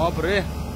Ó, Bruno.